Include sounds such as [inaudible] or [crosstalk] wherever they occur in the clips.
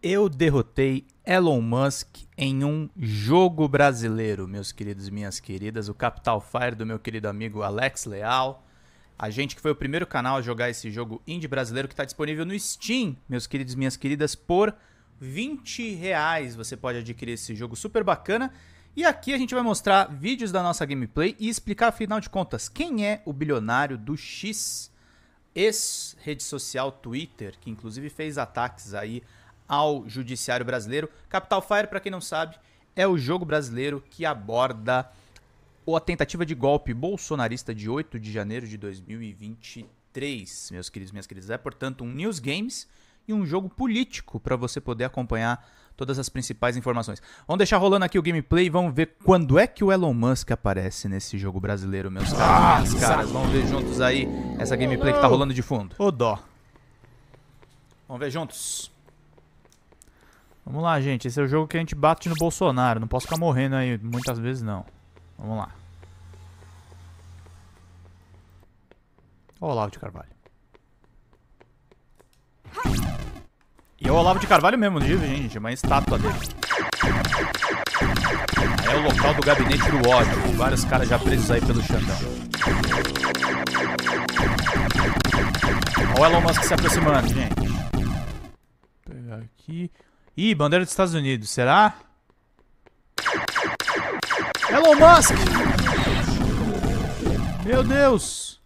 Eu derrotei Elon Musk em um jogo brasileiro, meus queridos e minhas queridas. O Capital Fire do meu querido amigo Alex Leal. A gente que foi o primeiro canal a jogar esse jogo indie brasileiro que está disponível no Steam, meus queridos e minhas queridas, por 20 reais. Você pode adquirir esse jogo super bacana. E aqui a gente vai mostrar vídeos da nossa gameplay e explicar, afinal de contas, quem é o bilionário do X, ex-rede social Twitter, que inclusive fez ataques aí ao judiciário brasileiro. Capital Fire, para quem não sabe, é o jogo brasileiro que aborda a tentativa de golpe bolsonarista de 8 de janeiro de 2023, meus queridos e minhas queridas. É, portanto, um news games e um jogo político para você poder acompanhar todas as principais informações. Vamos deixar rolando aqui o gameplay e vamos ver quando é que o Elon Musk aparece nesse jogo brasileiro, meus caros, minhas caras. Vamos ver juntos aí essa gameplay que tá rolando de fundo. Ô dó. Vamos ver juntos. Vamos lá, gente. Esse é o jogo que a gente bate no Bolsonaro. Não posso ficar morrendo aí muitas vezes, não. Vamos lá. Olha o Olavo de Carvalho. E é o Olavo de Carvalho mesmo, gente. É uma estátua dele. É o local do gabinete do ódio. Vários caras já presos aí pelo Xandão. Olha o Elon Musk se aproximando, gente. Vou pegar aqui. Ih, bandeira dos Estados Unidos, será? Elon Musk! Meu Deus!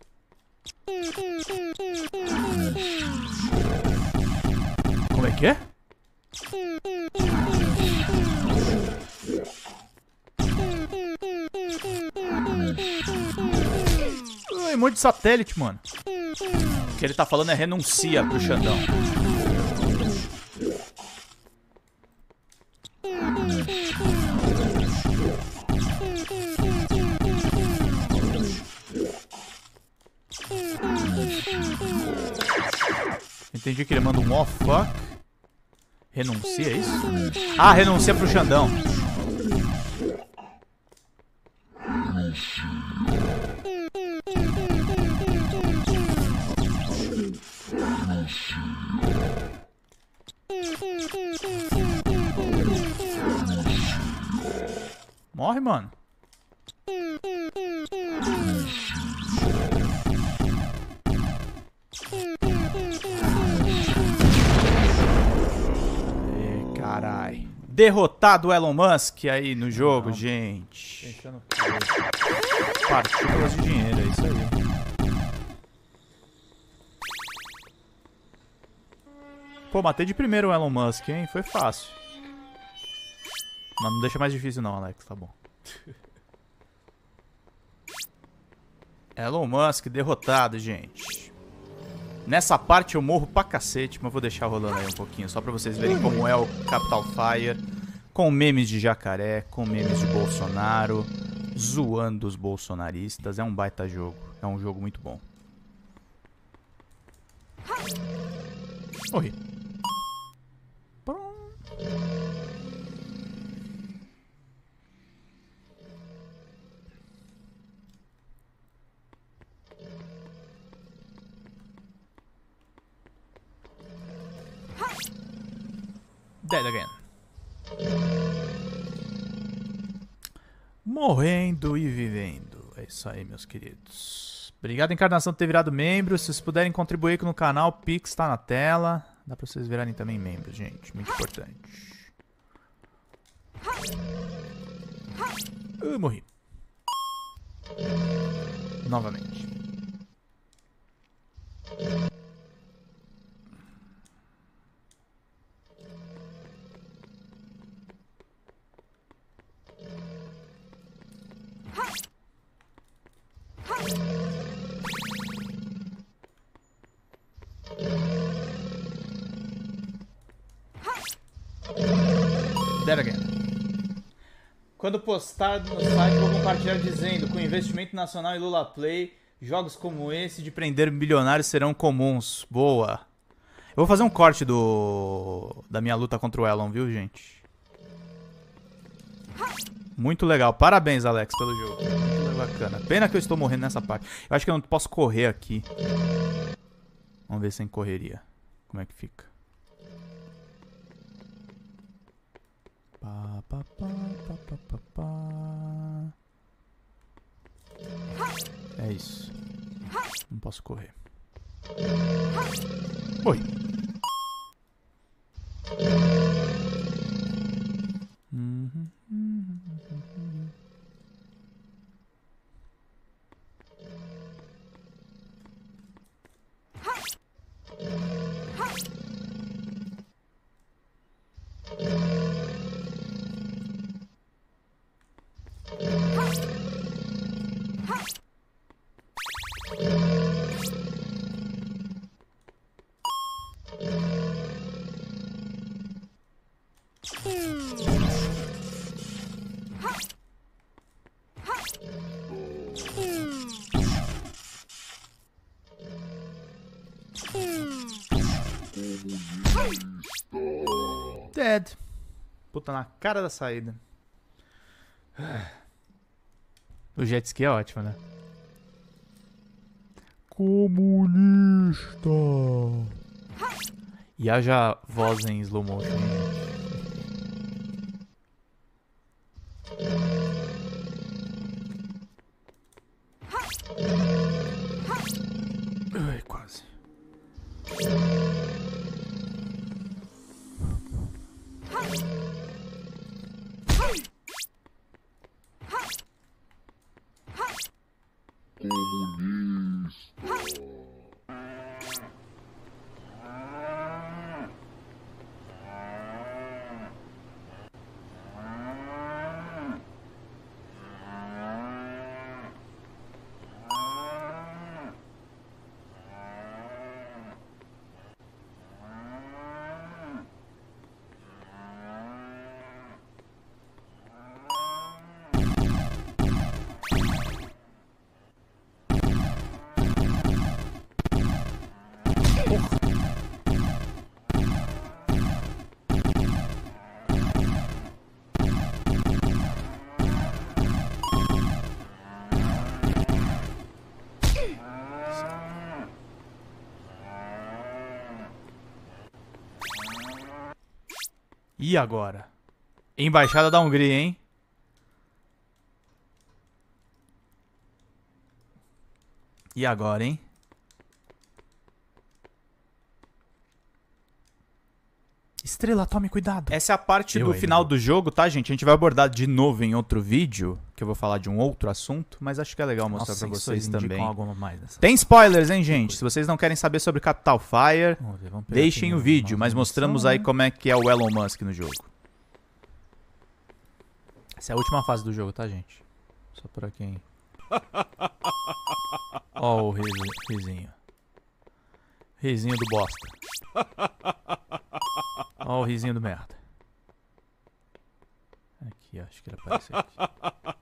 Como é que é? Ui, monte de satélite, mano. O que ele tá falando é renuncia pro Xandão. Entendi que ele manda um off fuck. Renuncia, é isso? Ah, renuncia pro Xandão. Morre, mano. Derrotado o Elon Musk aí no jogo, Não. gente. Partículas de dinheiro, é isso aí. Pô, matei de primeiro o Elon Musk, hein? Foi fácil. Mas não deixa mais difícil não, Alex, tá bom. [laughs] Elon Musk derrotado, gente. Nessa parte eu morro pra cacete, mas vou deixar rolando aí um pouquinho, só pra vocês verem como é o Capital Fire. Com memes de jacaré, com memes de Bolsonaro, zoando os bolsonaristas. É um baita jogo, é um jogo muito bom. Morri. Dead again. Morrendo e vivendo. É isso aí, meus queridos. Obrigado, Encarnação, por ter virado membro. Se vocês puderem contribuir no canal, o Pix está na tela. Dá pra vocês virarem também membros, gente. Muito importante. Eu morri. Novamente. Quando postar no site, vou compartilhar dizendo: com investimento nacional e Lula Play, jogos como esse de prender bilionários serão comuns. Boa. Eu vou fazer um corte do da minha luta contra o Elon, viu, gente? Muito legal. Parabéns, Alex, pelo jogo. Muito bacana. Pena que eu estou morrendo nessa parte. Eu acho que eu não posso correr aqui. Vamos ver sem correria. Como é que fica. Pá, pá, pá, pá, pá, pá, pá. É isso. Não posso correr. Oi. Uhum, Dead. Puta, na cara da saída. [sighs] O jet ski é ótimo, né? Comunista. E haja voz em slow motion. E agora? Embaixada da Hungria, hein? E agora, hein? Estrela, tome cuidado. Essa é a parte Eu do final do jogo, tá, gente? A gente vai abordar de novo em outro vídeo, que eu vou falar de um outro assunto, mas acho que é legal mostrar pra vocês também. algo mais nessa. Tem spoilers, hein, gente? Se vocês não querem saber sobre Capital Fire, Vamos ver, deixem o vídeo, mas mostramos aí como é que é o Elon Musk no jogo. Essa é a última fase do jogo, tá, gente? Só pra quem. [laughs] Ó o riso- risinho. Risinho do bosta. [laughs] Ó o risinho do merda. Aqui, acho que ele aparece aqui. [laughs]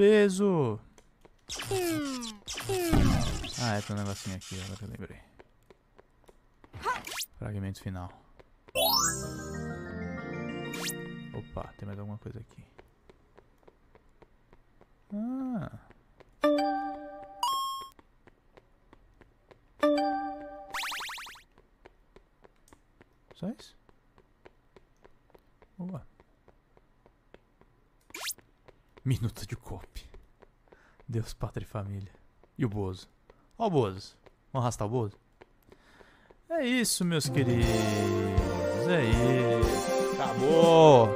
preso! Ah, é, tem um negocinho aqui, agora que eu lembrei. Fragmento final. Opa, tem mais alguma coisa aqui. Ah. Só isso? Boa. Minuto de copy. Deus, pátria e família. E o Bozo? Ó o Bozo. Vamos arrastar o Bozo? É isso, meus queridos. É isso. Acabou.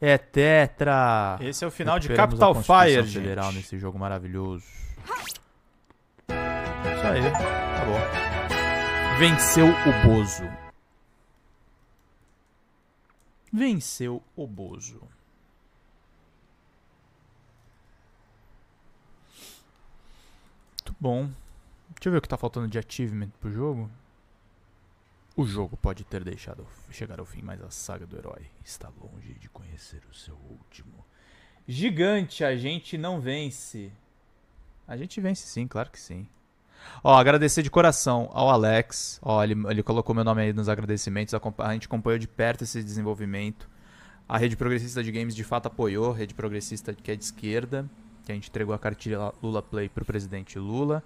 É tetra. Esse é o final de Capital Fire, Federal gente. nesse jogo maravilhoso. Isso aí. Acabou. Venceu o Bozo. Venceu o Bozo. Bom. Deixa eu ver o que tá faltando de achievement pro jogo. O jogo pode ter deixado chegar ao fim, mas a saga do herói está longe de conhecer o seu último. Gigante, a gente não vence. A gente vence sim, claro que sim. Ó, agradecer de coração ao Alex. Ó, ele, ele colocou meu nome aí nos agradecimentos. A, a gente acompanhou de perto esse desenvolvimento. A Rede Progressista de Games de fato apoiou. Rede Progressista que é de esquerda. Que a gente entregou a cartilha Lula Play pro presidente Lula.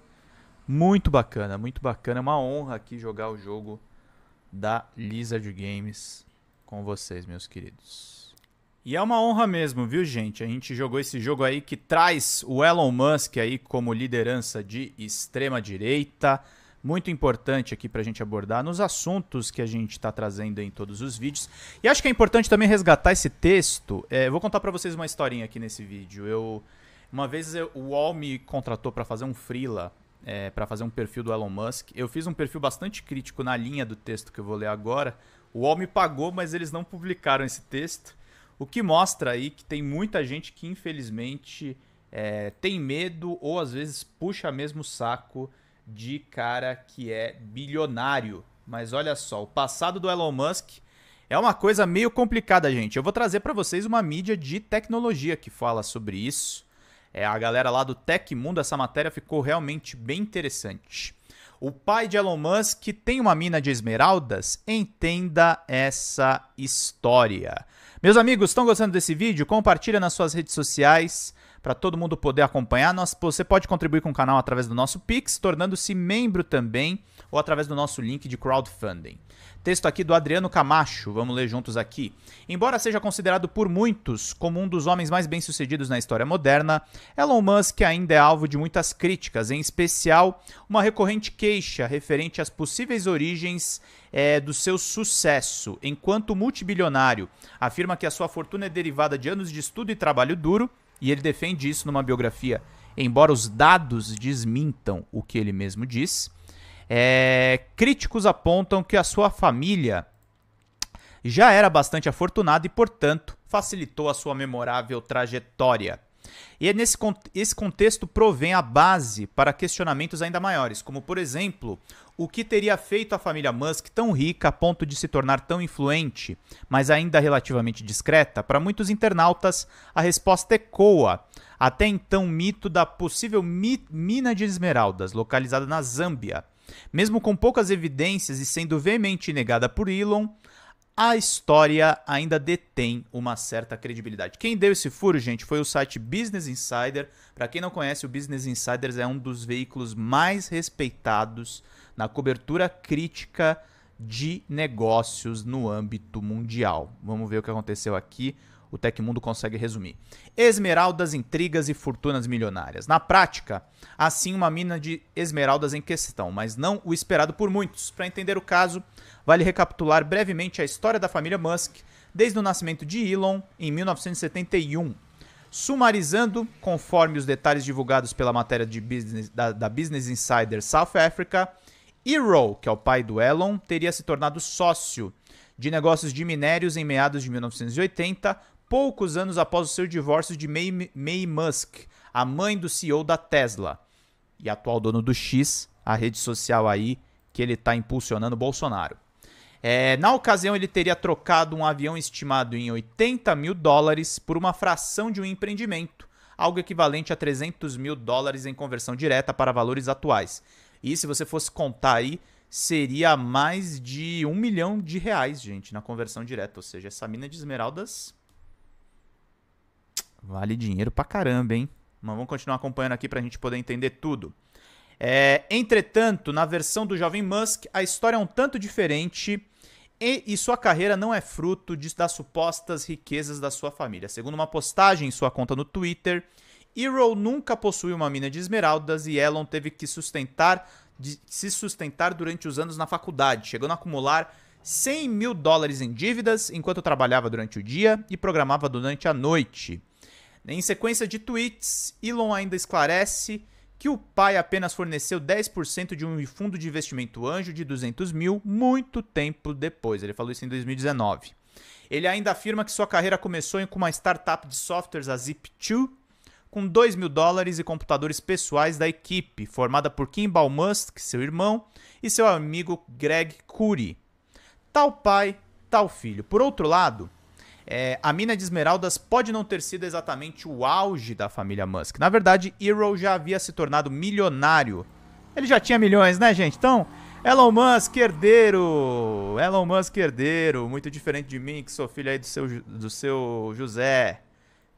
Muito bacana, muito bacana. É uma honra aqui jogar o jogo da Lizard Games com vocês, meus queridos. E é uma honra mesmo, viu, gente? A gente jogou esse jogo aí que traz o Elon Musk aí como liderança de extrema direita. Muito importante aqui para a gente abordar nos assuntos que a gente está trazendo em todos os vídeos. E acho que é importante também resgatar esse texto. É, vou contar para vocês uma historinha aqui nesse vídeo. Eu uma vez eu, o UOL me contratou para fazer um freela é, para fazer um perfil do Elon Musk. Eu fiz um perfil bastante crítico na linha do texto que eu vou ler agora. O UOL me pagou, mas eles não publicaram esse texto. O que mostra aí que tem muita gente que, infelizmente, é, tem medo ou às vezes puxa mesmo o saco de cara que é bilionário. Mas olha só, o passado do Elon Musk é uma coisa meio complicada, gente. Eu vou trazer para vocês uma mídia de tecnologia que fala sobre isso. É, a galera lá do Tech Mundo, essa matéria ficou realmente bem interessante. O pai de Elon Musk tem uma mina de esmeraldas? Entenda essa história. Meus amigos, estão gostando desse vídeo? Compartilha nas suas redes sociais para todo mundo poder acompanhar. você pode contribuir com o canal através do nosso Pix, tornando-se membro também, ou através do nosso link de crowdfunding. Texto aqui do Adriano Camacho, vamos ler juntos aqui. Embora seja considerado por muitos como um dos homens mais bem-sucedidos na história moderna, Elon Musk ainda é alvo de muitas críticas, em especial uma recorrente queixa referente às possíveis origens é, do seu sucesso. Enquanto multibilionário, afirma que a sua fortuna é derivada de anos de estudo e trabalho duro, e ele defende isso numa biografia, embora os dados desmintam o que ele mesmo diz. É, críticos apontam que a sua família já era bastante afortunada e, portanto, facilitou a sua memorável trajetória. E é nesse esse contexto provém a base para questionamentos ainda maiores, como por exemplo, o que teria feito a família Musk tão rica a ponto de se tornar tão influente, mas ainda relativamente discreta? Para muitos internautas, a resposta ecoa até então mito da possível mi mina de esmeraldas localizada na Zâmbia, mesmo com poucas evidências e sendo veemente negada por Elon, a história ainda detém uma certa credibilidade. Quem deu esse furo, gente, foi o site Business Insider. Para quem não conhece, o Business Insider é um dos veículos mais respeitados na cobertura crítica de negócios no âmbito mundial. Vamos ver o que aconteceu aqui o Tecmundo consegue resumir. Esmeraldas, intrigas e fortunas milionárias. Na prática, assim uma mina de esmeraldas em questão, mas não o esperado por muitos. Para entender o caso, vale recapitular brevemente a história da família Musk desde o nascimento de Elon em 1971. Sumarizando, conforme os detalhes divulgados pela matéria business, da, da Business Insider South Africa, Eero, que é o pai do Elon, teria se tornado sócio de negócios de minérios em meados de 1980, poucos anos após o seu divórcio de May, May Musk, a mãe do CEO da Tesla e atual dono do X, a rede social aí que ele está impulsionando Bolsonaro. É, na ocasião, ele teria trocado um avião estimado em 80 mil dólares por uma fração de um empreendimento, algo equivalente a 300 mil dólares em conversão direta para valores atuais. E se você fosse contar aí, seria mais de um milhão de reais, gente, na conversão direta. Ou seja, essa mina de esmeraldas Vale dinheiro pra caramba, hein? Mas vamos continuar acompanhando aqui pra gente poder entender tudo. É, entretanto, na versão do jovem Musk, a história é um tanto diferente e, e sua carreira não é fruto de, das supostas riquezas da sua família. Segundo uma postagem em sua conta no Twitter, Hero nunca possuiu uma mina de esmeraldas e Elon teve que sustentar, de, se sustentar durante os anos na faculdade, chegando a acumular 100 mil dólares em dívidas enquanto trabalhava durante o dia e programava durante a noite. Em sequência de tweets, Elon ainda esclarece que o pai apenas forneceu 10% de um fundo de investimento anjo de 200 mil muito tempo depois. Ele falou isso em 2019. Ele ainda afirma que sua carreira começou com uma startup de softwares, a Zip2, com 2 mil dólares e computadores pessoais da equipe, formada por Kimball Musk, seu irmão, e seu amigo Greg Curry. Tal pai, tal filho. Por outro lado, é, a mina de esmeraldas pode não ter sido exatamente o auge da família Musk. Na verdade, Hero já havia se tornado milionário. Ele já tinha milhões, né, gente? Então, Elon Musk, herdeiro! Elon Musk, herdeiro. Muito diferente de mim, que sou filho aí do seu, do seu José.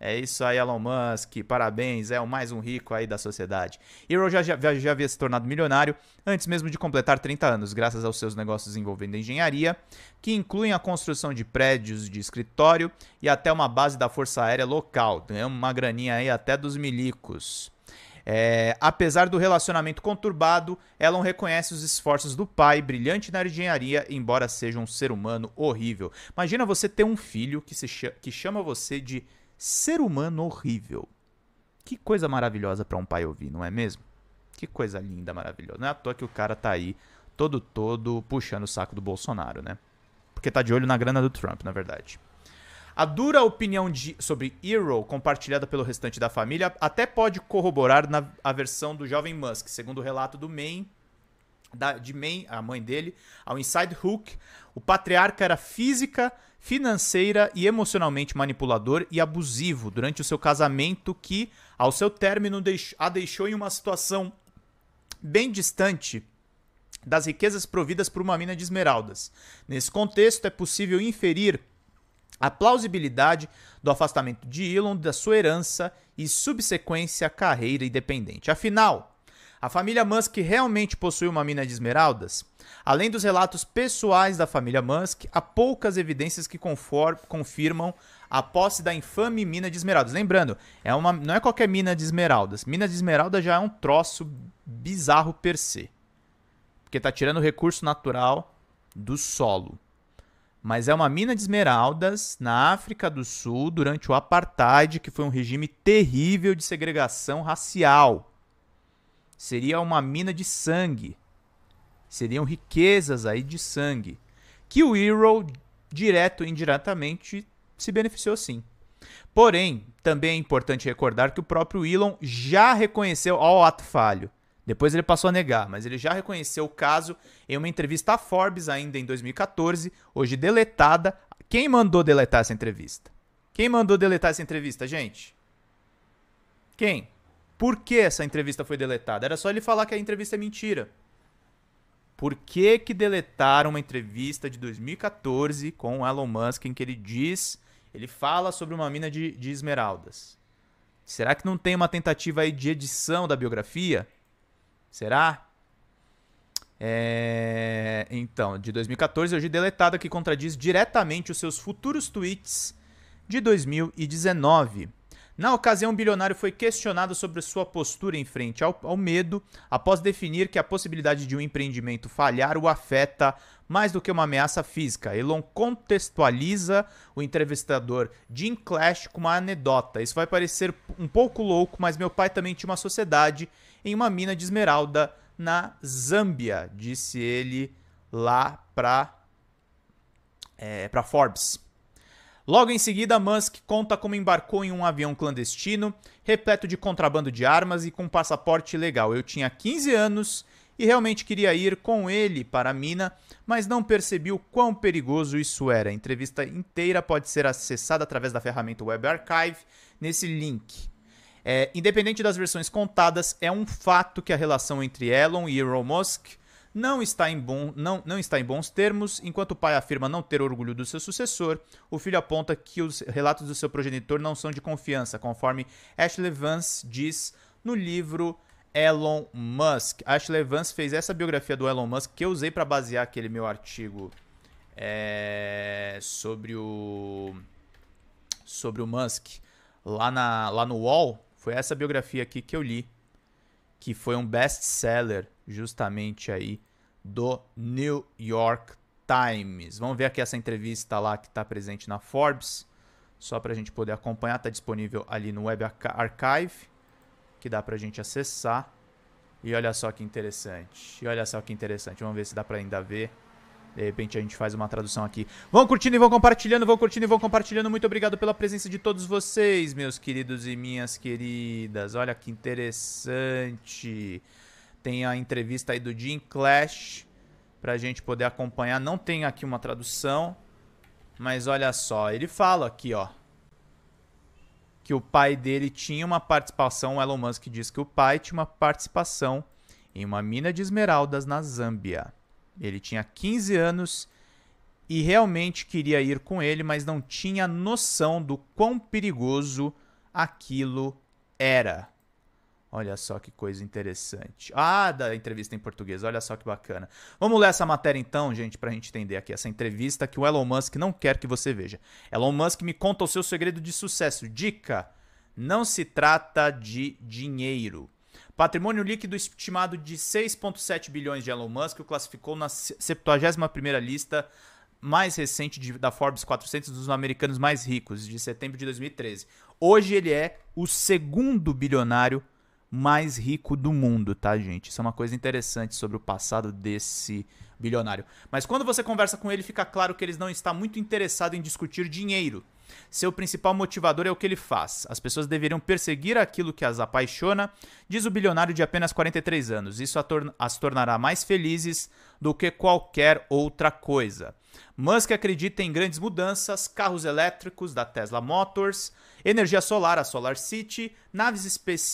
É isso aí, Elon Musk. Parabéns, é o mais um rico aí da sociedade. Hero já, já, já havia se tornado milionário antes mesmo de completar 30 anos, graças aos seus negócios envolvendo engenharia, que incluem a construção de prédios de escritório e até uma base da Força Aérea local. Tem uma graninha aí até dos milicos. É, apesar do relacionamento conturbado, Elon reconhece os esforços do pai, brilhante na engenharia, embora seja um ser humano horrível. Imagina você ter um filho que, se que chama você de Ser humano horrível. Que coisa maravilhosa para um pai ouvir, não é mesmo? Que coisa linda, maravilhosa. Não é à toa que o cara tá aí todo todo puxando o saco do Bolsonaro, né? Porque tá de olho na grana do Trump, na verdade. A dura opinião de, sobre Hero, compartilhada pelo restante da família, até pode corroborar na a versão do jovem Musk, segundo o relato do Maine, da, de Maine, a mãe dele, ao Inside Hook, o patriarca era física financeira e emocionalmente manipulador e abusivo durante o seu casamento, que, ao seu término, a deixou em uma situação bem distante das riquezas providas por uma mina de esmeraldas. Nesse contexto, é possível inferir a plausibilidade do afastamento de Elon da sua herança e subsequência carreira independente. Afinal, a família Musk realmente possui uma mina de esmeraldas? Além dos relatos pessoais da família Musk, há poucas evidências que confirmam a posse da infame mina de esmeraldas. Lembrando, é uma, não é qualquer mina de esmeraldas. Mina de esmeralda já é um troço bizarro per se. Porque está tirando recurso natural do solo. Mas é uma mina de esmeraldas na África do Sul durante o apartheid, que foi um regime terrível de segregação racial seria uma mina de sangue. Seriam riquezas aí de sangue. Que o Hero, direto ou indiretamente, se beneficiou sim. Porém, também é importante recordar que o próprio Elon já reconheceu ao ato falho. Depois ele passou a negar, mas ele já reconheceu o caso em uma entrevista à Forbes ainda em 2014, hoje deletada. Quem mandou deletar essa entrevista? Quem mandou deletar essa entrevista, gente? Quem? Por que essa entrevista foi deletada? Era só ele falar que a entrevista é mentira. Por que, que deletaram uma entrevista de 2014 com o Elon Musk em que ele diz, ele fala sobre uma mina de, de esmeraldas? Será que não tem uma tentativa aí de edição da biografia? Será? É... Então, de 2014, hoje deletada que contradiz diretamente os seus futuros tweets de 2019. Na ocasião, o bilionário foi questionado sobre sua postura em frente ao, ao, medo, após definir que a possibilidade de um empreendimento falhar o afeta mais do que uma ameaça física. Elon contextualiza o entrevistador Jim Clash com uma anedota. Isso vai parecer um pouco louco, mas meu pai também tinha uma sociedade em uma mina de esmeralda na Zâmbia, disse ele lá para é, para Forbes. Logo em seguida, Musk conta como embarcou em um avião clandestino, repleto de contrabando de armas e com passaporte ilegal. Eu tinha 15 anos e realmente queria ir com ele para a mina, mas não percebi o quão perigoso isso era. A entrevista inteira pode ser acessada através da ferramenta Web Archive nesse link. É, independente das versões contadas, é um fato que a relação entre Elon e Elon Musk não está, em bom, não, não está em bons termos. Enquanto o pai afirma não ter orgulho do seu sucessor, o filho aponta que os relatos do seu progenitor não são de confiança, conforme Ashley Vance diz no livro Elon Musk. Ashley Vance fez essa biografia do Elon Musk que eu usei para basear aquele meu artigo é, sobre o sobre o Musk lá, na, lá no Wall. Foi essa biografia aqui que eu li, que foi um best-seller justamente aí do New York Times. Vamos ver aqui essa entrevista lá que está presente na Forbes, só para a gente poder acompanhar. Está disponível ali no Web Archive, que dá para a gente acessar. E olha só que interessante. E olha só que interessante. Vamos ver se dá para ainda ver. De repente a gente faz uma tradução aqui. Vão curtindo e vão compartilhando, vão curtindo e vão compartilhando. Muito obrigado pela presença de todos vocês, meus queridos e minhas queridas. Olha que interessante. Tem a entrevista aí do Jim Clash pra gente poder acompanhar. Não tem aqui uma tradução, mas olha só, ele fala aqui, ó, que o pai dele tinha uma participação, o Elon Musk diz que o pai tinha uma participação em uma mina de esmeraldas na Zâmbia. Ele tinha 15 anos e realmente queria ir com ele, mas não tinha noção do quão perigoso aquilo era. Olha só que coisa interessante. Ah, da entrevista em português. Olha só que bacana. Vamos ler essa matéria então, gente, para a gente entender aqui essa entrevista que o Elon Musk não quer que você veja. Elon Musk me conta o seu segredo de sucesso. Dica: não se trata de dinheiro. Patrimônio líquido estimado de 6,7 bilhões de Elon Musk o classificou na 71ª lista mais recente de, da Forbes 400 dos americanos mais ricos, de setembro de 2013. Hoje ele é o segundo bilionário mais rico do mundo, tá, gente? Isso é uma coisa interessante sobre o passado desse bilionário. Mas quando você conversa com ele, fica claro que ele não está muito interessado em discutir dinheiro. Seu principal motivador é o que ele faz. As pessoas deveriam perseguir aquilo que as apaixona, diz o bilionário de apenas 43 anos. Isso as tornará mais felizes do que qualquer outra coisa. Musk acredita em grandes mudanças, carros elétricos da Tesla Motors, energia solar, a Solar City, naves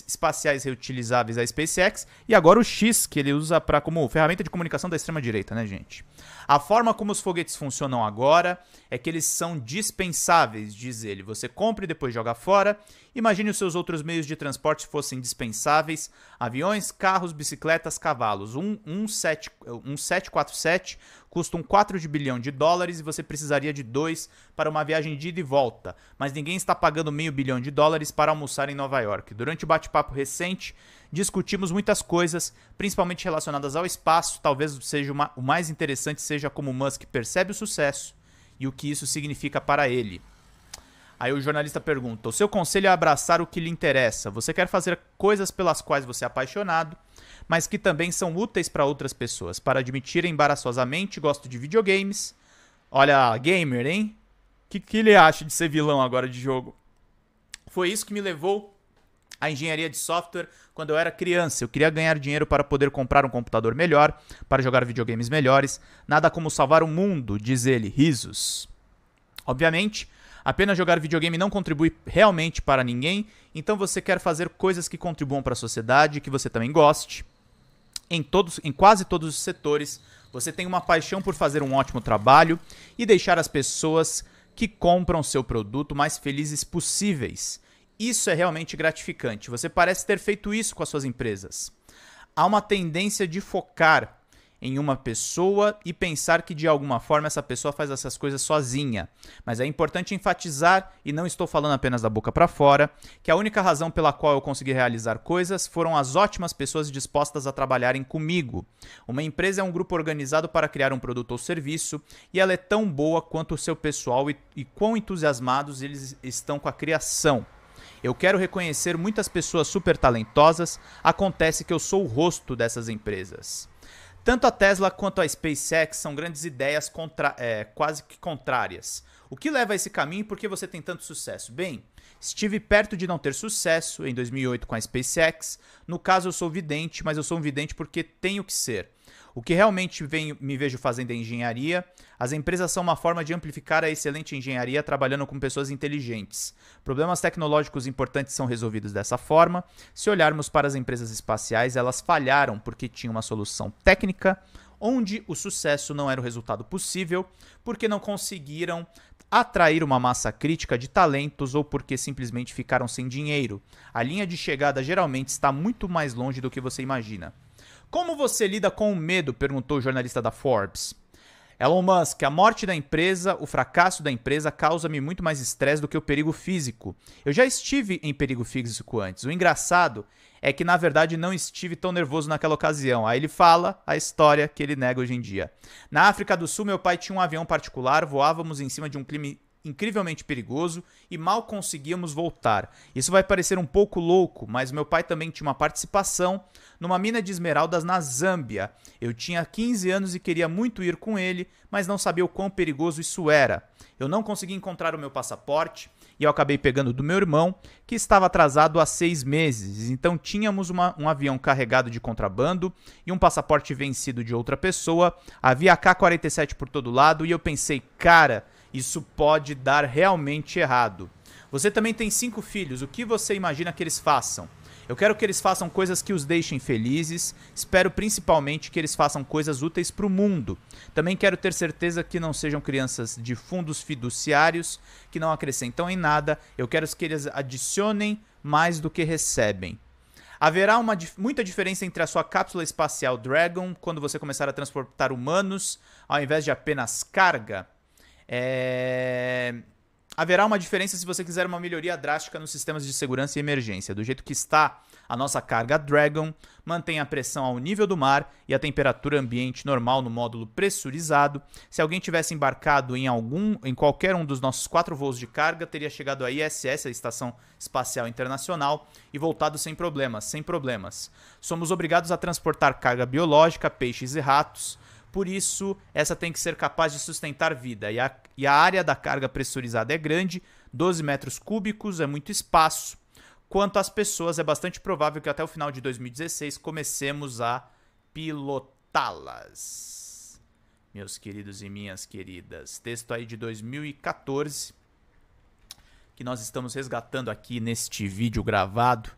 espaciais reutilizáveis da SpaceX e agora o X, que ele usa para como ferramenta de comunicação da extrema direita, né, gente? A forma como os foguetes funcionam agora é que eles são dispensáveis, diz ele. Você compra e depois joga fora. Imagine os seus outros meios de transporte fossem dispensáveis: aviões, carros, bicicletas, cavalos. Um, um, 7, um 747 custa um 4 de bilhão de dólares e você precisaria de dois para uma viagem de ida e volta. Mas ninguém está pagando meio bilhão de dólares para almoçar em Nova York. Durante o bate-papo recente, discutimos muitas coisas, principalmente relacionadas ao espaço. Talvez seja uma, o mais interessante seja como Musk percebe o sucesso e o que isso significa para ele. Aí o jornalista pergunta: O seu conselho é abraçar o que lhe interessa. Você quer fazer coisas pelas quais você é apaixonado, mas que também são úteis para outras pessoas. Para admitir embaraçosamente, gosto de videogames. Olha, gamer, hein? O que, que ele acha de ser vilão agora de jogo? Foi isso que me levou a engenharia de software quando eu era criança. Eu queria ganhar dinheiro para poder comprar um computador melhor, para jogar videogames melhores. Nada como salvar o mundo, diz ele, risos. Obviamente, apenas jogar videogame não contribui realmente para ninguém, então você quer fazer coisas que contribuam para a sociedade, que você também goste. Em, todos, em quase todos os setores, você tem uma paixão por fazer um ótimo trabalho e deixar as pessoas que compram seu produto mais felizes possíveis. Isso é realmente gratificante. Você parece ter feito isso com as suas empresas. Há uma tendência de focar em uma pessoa e pensar que de alguma forma essa pessoa faz essas coisas sozinha. Mas é importante enfatizar, e não estou falando apenas da boca para fora, que a única razão pela qual eu consegui realizar coisas foram as ótimas pessoas dispostas a trabalharem comigo. Uma empresa é um grupo organizado para criar um produto ou serviço, e ela é tão boa quanto o seu pessoal e, e quão entusiasmados eles estão com a criação. Eu quero reconhecer muitas pessoas super talentosas, acontece que eu sou o rosto dessas empresas. Tanto a Tesla quanto a SpaceX são grandes ideias contra, é, quase que contrárias. O que leva a esse caminho e por que você tem tanto sucesso? Bem, estive perto de não ter sucesso em 2008 com a SpaceX. No caso, eu sou vidente, mas eu sou um vidente porque tenho que ser. O que realmente venho, me vejo fazendo é engenharia. As empresas são uma forma de amplificar a excelente engenharia trabalhando com pessoas inteligentes. Problemas tecnológicos importantes são resolvidos dessa forma. Se olharmos para as empresas espaciais, elas falharam porque tinham uma solução técnica onde o sucesso não era o resultado possível, porque não conseguiram atrair uma massa crítica de talentos ou porque simplesmente ficaram sem dinheiro. A linha de chegada geralmente está muito mais longe do que você imagina. Como você lida com o medo? perguntou o jornalista da Forbes. Elon Musk, a morte da empresa, o fracasso da empresa causa-me muito mais estresse do que o perigo físico. Eu já estive em perigo físico antes. O engraçado é que na verdade não estive tão nervoso naquela ocasião. Aí ele fala a história que ele nega hoje em dia. Na África do Sul, meu pai tinha um avião particular, voávamos em cima de um clima incrivelmente perigoso e mal conseguíamos voltar. Isso vai parecer um pouco louco, mas meu pai também tinha uma participação numa mina de esmeraldas na Zâmbia. Eu tinha 15 anos e queria muito ir com ele, mas não sabia o quão perigoso isso era. Eu não consegui encontrar o meu passaporte e eu acabei pegando do meu irmão, que estava atrasado há seis meses. Então tínhamos uma, um avião carregado de contrabando e um passaporte vencido de outra pessoa. Havia AK-47 por todo lado e eu pensei, cara, isso pode dar realmente errado. Você também tem cinco filhos, o que você imagina que eles façam? Eu quero que eles façam coisas que os deixem felizes. Espero principalmente que eles façam coisas úteis para o mundo. Também quero ter certeza que não sejam crianças de fundos fiduciários que não acrescentam em nada. Eu quero que eles adicionem mais do que recebem. Haverá uma, muita diferença entre a sua cápsula espacial Dragon quando você começar a transportar humanos ao invés de apenas carga. É... Haverá uma diferença se você quiser uma melhoria drástica nos sistemas de segurança e emergência. Do jeito que está, a nossa carga Dragon mantém a pressão ao nível do mar e a temperatura ambiente normal no módulo pressurizado. Se alguém tivesse embarcado em algum, em qualquer um dos nossos quatro voos de carga, teria chegado à ISS, a Estação Espacial Internacional, e voltado sem problemas, sem problemas. Somos obrigados a transportar carga biológica, peixes e ratos por isso, essa tem que ser capaz de sustentar vida. E a, e a área da carga pressurizada é grande, 12 metros cúbicos, é muito espaço. Quanto às pessoas, é bastante provável que até o final de 2016 comecemos a pilotá-las. Meus queridos e minhas queridas, texto aí de 2014 que nós estamos resgatando aqui neste vídeo gravado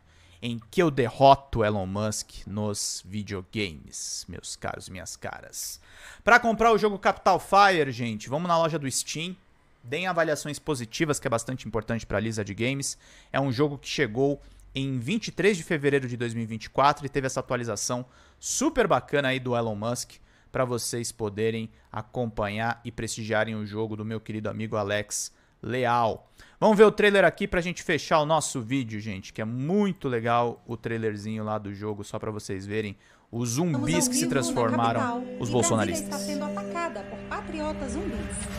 em que eu derroto Elon Musk nos videogames, meus caros e minhas caras. Para comprar o jogo Capital Fire, gente, vamos na loja do Steam. Deem avaliações positivas, que é bastante importante para a Lisa de Games. É um jogo que chegou em 23 de fevereiro de 2024 e teve essa atualização super bacana aí do Elon Musk para vocês poderem acompanhar e prestigiarem o jogo do meu querido amigo Alex Leal. Vamos ver o trailer aqui pra gente fechar o nosso vídeo, gente, que é muito legal o trailerzinho lá do jogo, só pra vocês verem os zumbis que se transformaram, os bolsonaristas. está sendo atacada por patriotas zumbis.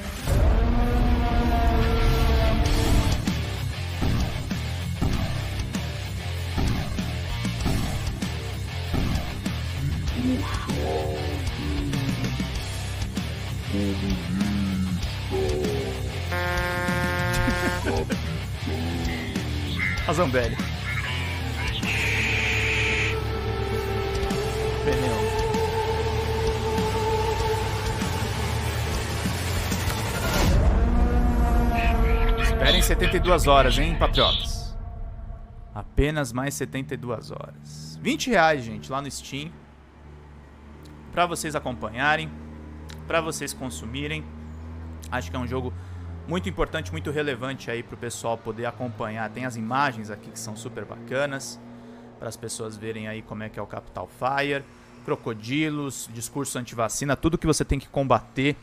A Zambelli. Esperem 72 horas, hein, patriotas? Apenas mais 72 horas. 20 reais, gente, lá no Steam. Pra vocês acompanharem. Pra vocês consumirem. Acho que é um jogo muito importante, muito relevante aí para o pessoal poder acompanhar. Tem as imagens aqui que são super bacanas para as pessoas verem aí como é que é o Capital Fire, crocodilos, discurso anti-vacina, tudo que você tem que combater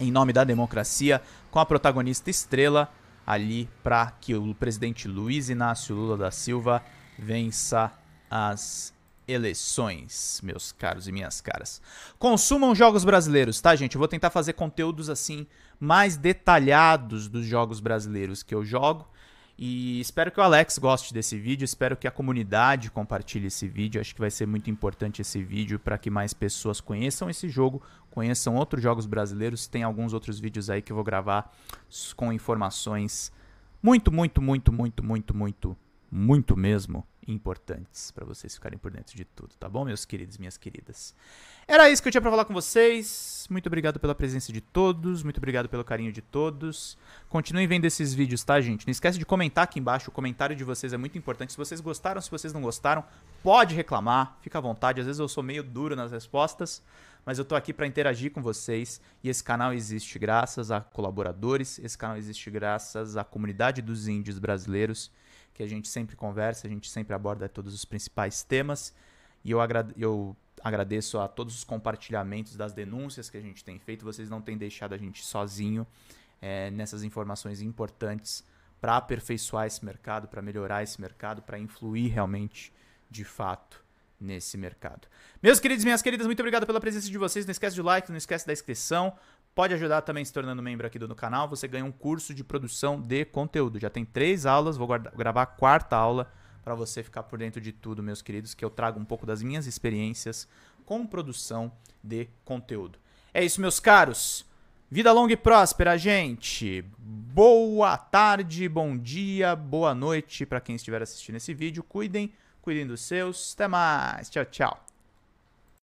em nome da democracia com a protagonista estrela ali para que o presidente Luiz Inácio Lula da Silva vença as eleições, meus caros e minhas caras. Consumam jogos brasileiros, tá, gente? Eu vou tentar fazer conteúdos assim mais detalhados dos jogos brasileiros que eu jogo. E espero que o Alex goste desse vídeo, espero que a comunidade compartilhe esse vídeo. Acho que vai ser muito importante esse vídeo para que mais pessoas conheçam esse jogo, conheçam outros jogos brasileiros. Tem alguns outros vídeos aí que eu vou gravar com informações muito, muito, muito, muito, muito, muito, muito mesmo importantes para vocês ficarem por dentro de tudo, tá bom, meus queridos minhas queridas? Era isso que eu tinha para falar com vocês. Muito obrigado pela presença de todos, muito obrigado pelo carinho de todos. Continuem vendo esses vídeos, tá, gente? Não esquece de comentar aqui embaixo, o comentário de vocês é muito importante. Se vocês gostaram, se vocês não gostaram, pode reclamar, fica à vontade. Às vezes eu sou meio duro nas respostas, mas eu tô aqui para interagir com vocês e esse canal existe graças a colaboradores, esse canal existe graças à comunidade dos índios brasileiros que a gente sempre conversa, a gente sempre aborda todos os principais temas. E eu, eu agradeço a todos os compartilhamentos das denúncias que a gente tem feito. Vocês não têm deixado a gente sozinho é, nessas informações importantes para aperfeiçoar esse mercado, para melhorar esse mercado, para influir realmente, de fato, nesse mercado. Meus queridos minhas queridas, muito obrigado pela presença de vocês. Não esquece do like, não esquece da inscrição. Pode ajudar também se tornando membro aqui do canal. Você ganha um curso de produção de conteúdo. Já tem três aulas, vou guardar, gravar a quarta aula para você ficar por dentro de tudo, meus queridos, que eu trago um pouco das minhas experiências com produção de conteúdo. É isso, meus caros. Vida longa e próspera, gente. Boa tarde, bom dia, boa noite para quem estiver assistindo esse vídeo. Cuidem, cuidem dos seus. Até mais. Tchau, tchau.